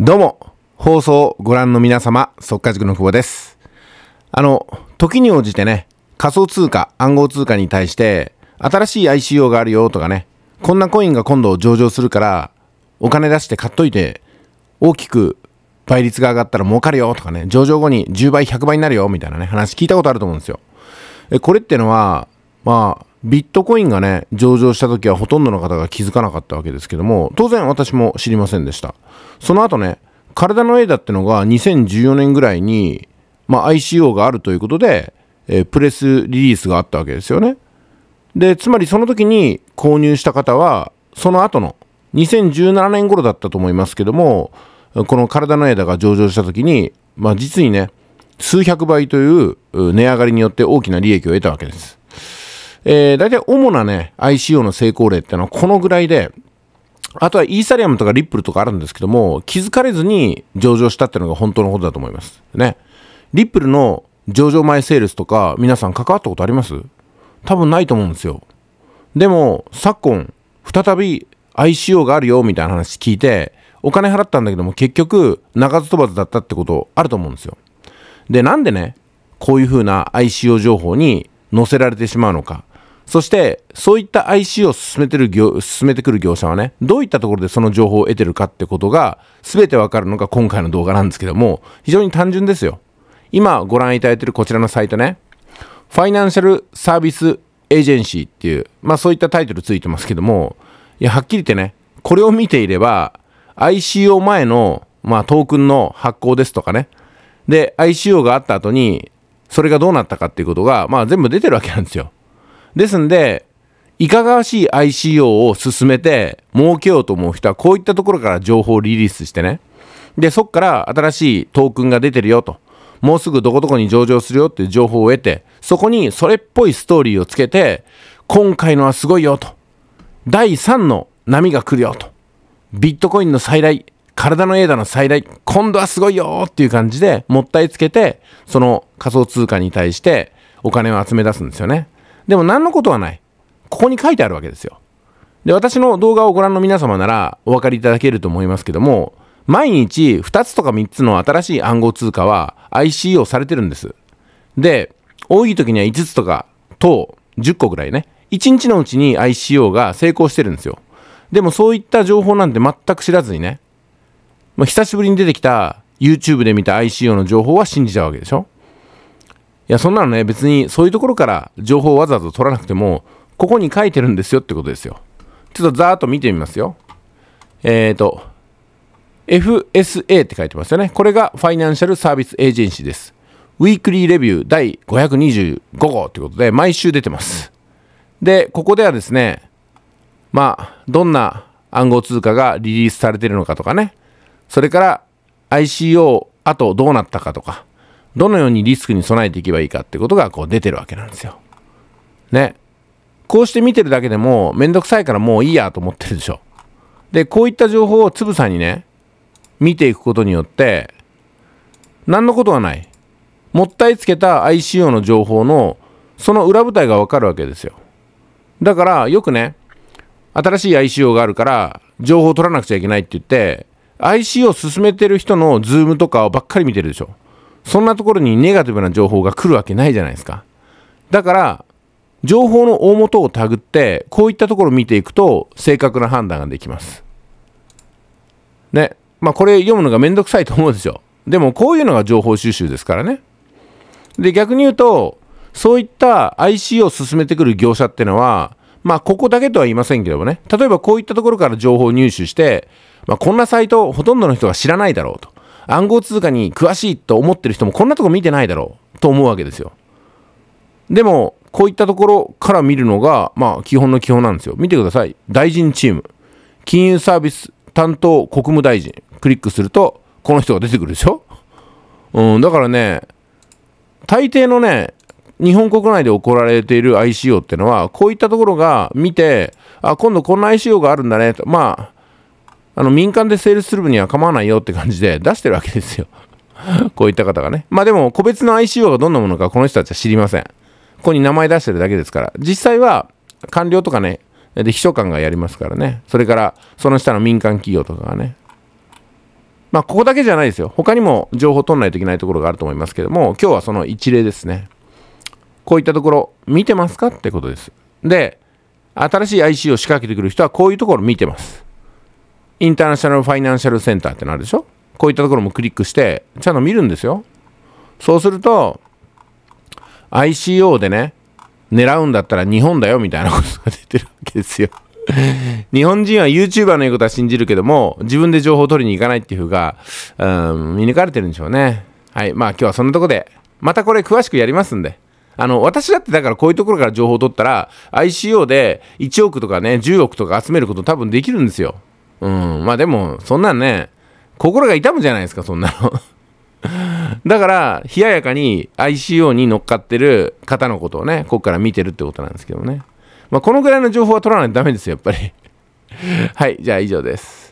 どうも、放送をご覧の皆様、速稼塾の久保です。あの、時に応じてね、仮想通貨、暗号通貨に対して、新しい ICO があるよとかね、こんなコインが今度上場するから、お金出して買っといて、大きく倍率が上がったら儲かるよとかね、上場後に10倍、100倍になるよみたいなね、話聞いたことあると思うんですよ。えこれってのは、まあ、ビットコインがね、上場した時はほとんどの方が気づかなかったわけですけども、当然私も知りませんでした。その後ね、体のエダってのが2014年ぐらいに、まあ、ICO があるということで、えープレスリリースがあったわけですよね。で、つまりその時に購入した方は、その後の2017年頃だったと思いますけども、この体の枝が上場した時に、まあ、実にね、数百倍という値上がりによって大きな利益を得たわけです。えー、大体主なね、ICO の成功例ってのはこのぐらいで、あとはイーサリアムとかリップルとかあるんですけども、気づかれずに上場したっていうのが本当のことだと思います。ね。リップルの上場前セールスとか、皆さん関わったことあります？多分ないと思うんですよ。でも、昨今、再び ICO があるよみたいな話聞いて、お金払ったんだけども、結局、鳴かず飛ばずだったってことあると思うんですよ。で、なんでね、こういう風な ICO 情報に載せられてしまうのか。そして、そういった IC を進めてる業、進めてくる業者はね、どういったところでその情報を得てるかってことが、全てわかるのが今回の動画なんですけども、非常に単純ですよ。今ご覧いただいているこちらのサイトね、ファイナンシャルサービスエージェンシーっていう、まあそういったタイトルついてますけども、いや、はっきり言ってね、これを見ていれば、ICO 前の、まあトークンの発行ですとかね、で、ICO があった後に、それがどうなったかっていうことが、まあ全部出てるわけなんですよ。ですんで、いかがわしい ICO を進めて儲けようと思う人は、こういったところから情報をリリースしてね。で、そこから新しいトークンが出てるよと。もうすぐどこどこに上場するよっていう情報を得て、そこにそれっぽいストーリーをつけて、今回のはすごいよと。第3の波が来るよと。ビットコインの再来、体のエーダの再来、今度はすごいよっていう感じでもったいつけて、その仮想通貨に対してお金を集め出すんですよね。でも何のことはない。ここに書いてあるわけですよ。で、私の動画をご覧の皆様ならお分かりいただけると思いますけども、毎日2つとか3つの新しい暗号通貨は ICO されてるんです。で、多い時には5つとか、等10個ぐらいね、1日のうちに ICO が成功してるんですよ。でもそういった情報なんて全く知らずにね、まあ、久しぶりに出てきた YouTube で見た ICO の情報は信じちゃうわけでしょいや、そんなのね、別にそういうところから情報をわざわざ取らなくても、ここに書いてるんですよってことですよ。ちょっとざーっと見てみますよ。えっ、ー、と、FSA って書いてますよね。これがファイナンシャルサービスエージェンシーです。ウィークリーレビュー第525号ということで、毎週出てます。で、ここではですね、まあ、どんな暗号通貨がリリースされてるのかとかね、それから ICO あとどうなったかとか、どのようにリスクに備えていけばいいかってことがこう出てるわけなんですよ。ね。こうして見てるだけでもめんどくさいからもういいやと思ってるでしょ。で、こういった情報をつぶさにね、見ていくことによって、何のことはない。もったいつけた ICO の情報のその裏舞台がわかるわけですよ。だからよくね、新しい ICO があるから情報を取らなくちゃいけないって言って ICO を進めてる人のズームとかをばっかり見てるでしょそんなところにネガティブな情報が来るわけないじゃないですか。だから情報の大元をたぐってこういったところを見ていくと正確な判断ができます。ね。まあこれ読むのがめんどくさいと思うんでしょでもこういうのが情報収集ですからね。で逆に言うとそういった IC を進めてくる業者ってのはまあ、ここだけとは言いませんけどもね、例えばこういったところから情報を入手して、まあ、こんなサイトほとんどの人が知らないだろうと。暗号通貨に詳しいと思ってる人もこんなとこ見てないだろうと思うわけですよ。でも、こういったところから見るのが、まあ、基本の基本なんですよ。見てください。大臣チーム。金融サービス担当国務大臣。クリックすると、この人が出てくるでしょうん、だからね、大抵のね、日本国内で行われている ICO ってのは、こういったところが見て、あ、今度こんな ICO があるんだねと、まあ、あの民間でセールする分には構わないよって感じで 出してるわけですよ。こういった方がね。まあでも、個別の ICO がどんなものかこの人たちは知りません。ここに名前出してるだけですから。実際は、官僚とかね、で秘書官がやりますからね。それから、その下の民間企業とかがね。まあ、ここだけじゃないですよ。他にも情報取らないといけないところがあると思いますけども、今日はその一例ですね。こういったところ、見てますかってことです。で、新しい IC を仕掛けてくる人はこういうところ見てます。インターナショナルファイナンシャルセンターってなるでしょ？こういったところもクリックして、ちゃんと見るんですよ。そうすると、ICO でね、狙うんだったら日本だよみたいなことが出てるわけですよ。日本人は YouTuber の言うことは信じるけども、自分で情報を取りに行かないっていう風が、うん、見抜かれてるんでしょうね。はい。まあ今日はそんなとこで、またこれ詳しくやりますんで。あの、私だってだからこういうところから情報を取ったら、ICO で1億とかね、10億とか集めること多分できるんですよ。うん。まあでも、そんなんね、心が痛むじゃないですか、そんなの。だから、冷ややかに ICO に乗っかってる方のことをね、ここから見てるってことなんですけどね。まあ、このぐらいの情報は取らないとダメですよ、やっぱり。はい、じゃあ以上です。